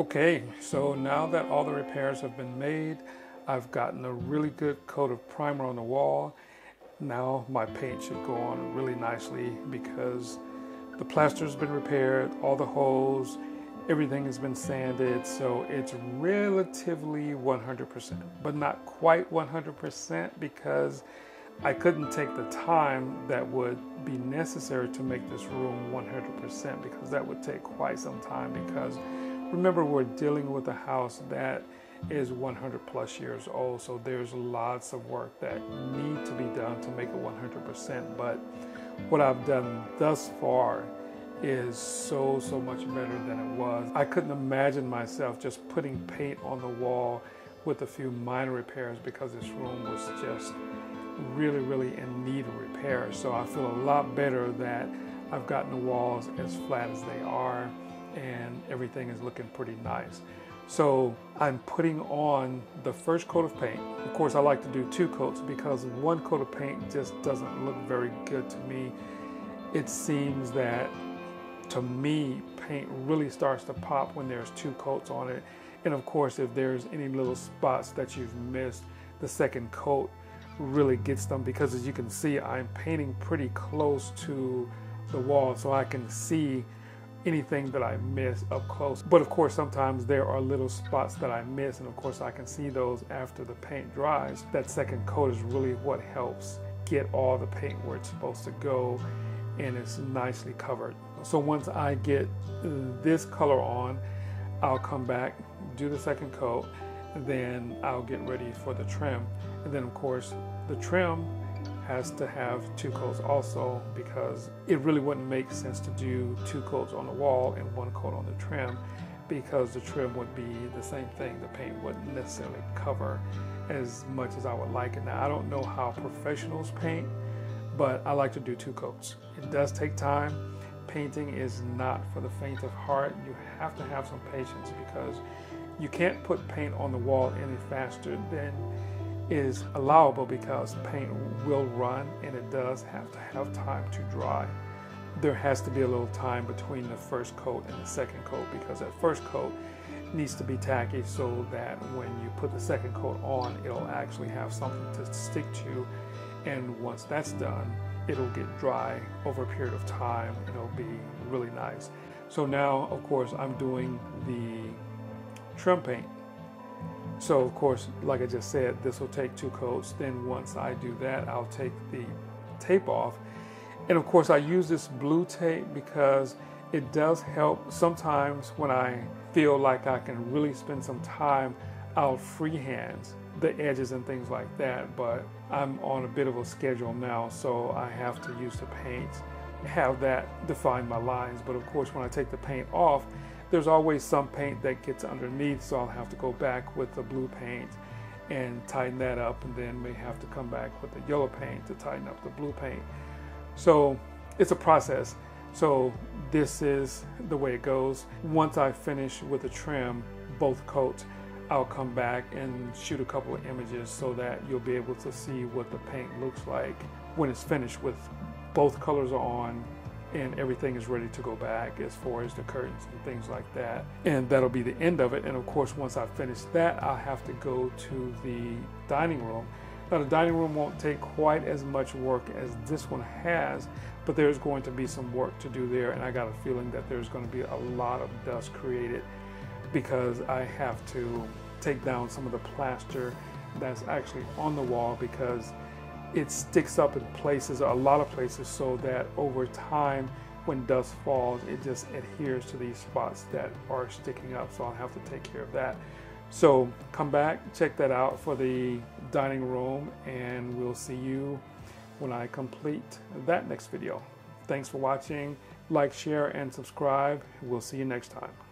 Okay, so now that all the repairs have been made, I've gotten a really good coat of primer on the wall. Now my paint should go on really nicely because the plaster's been repaired, all the holes, everything has been sanded, so it's relatively 100%, but not quite 100% because I couldn't take the time that would be necessary to make this room 100% because that would take quite some time because remember we're dealing with a house that is 100 plus years old so there's lots of work that need to be done to make it 100% but what I've done thus far is so so much better than it was. I couldn't imagine myself just putting paint on the wall with a few minor repairs because this room was just really, really in need of repair. So I feel a lot better that I've gotten the walls as flat as they are and everything is looking pretty nice. So I'm putting on the first coat of paint. Of course, I like to do two coats because one coat of paint just doesn't look very good to me. It seems that to me, paint really starts to pop when there's two coats on it. And of course, if there's any little spots that you've missed, the second coat really gets them because as you can see I'm painting pretty close to the wall so I can see anything that I miss up close. But of course sometimes there are little spots that I miss and of course I can see those after the paint dries. That second coat is really what helps get all the paint where it's supposed to go and it's nicely covered. So once I get this color on, I'll come back, do the second coat, and then I'll get ready for the trim. And then of course the trim has to have two coats also because it really wouldn't make sense to do two coats on the wall and one coat on the trim because the trim would be the same thing. The paint wouldn't necessarily cover as much as I would like it. Now I don't know how professionals paint, but I like to do two coats. It does take time. Painting is not for the faint of heart. You have to have some patience because you can't put paint on the wall any faster than is allowable because paint will run and it does have to have time to dry. There has to be a little time between the first coat and the second coat because that first coat needs to be tacky so that when you put the second coat on, it'll actually have something to stick to. And once that's done, it'll get dry over a period of time it'll be really nice. So now, of course, I'm doing the trim paint. So of course, like I just said, this will take two coats. Then once I do that, I'll take the tape off. And of course, I use this blue tape because it does help sometimes when I feel like I can really spend some time out freehand the edges and things like that. But I'm on a bit of a schedule now, so I have to use the paint, have that define my lines. But of course, when I take the paint off, there's always some paint that gets underneath, so I'll have to go back with the blue paint and tighten that up, and then may have to come back with the yellow paint to tighten up the blue paint. So it's a process. So this is the way it goes. Once I finish with the trim, both coats, I'll come back and shoot a couple of images so that you'll be able to see what the paint looks like when it's finished with both colors on and everything is ready to go back as far as the curtains and things like that. And that'll be the end of it. And of course, once I finish that, I'll have to go to the dining room. Now, the dining room won't take quite as much work as this one has, but there's going to be some work to do there. And I got a feeling that there's going to be a lot of dust created because I have to take down some of the plaster that's actually on the wall because it sticks up in places, a lot of places, so that over time, when dust falls, it just adheres to these spots that are sticking up. So I'll have to take care of that. So come back, check that out for the dining room, and we'll see you when I complete that next video. Thanks for watching. Like, share, and subscribe. We'll see you next time.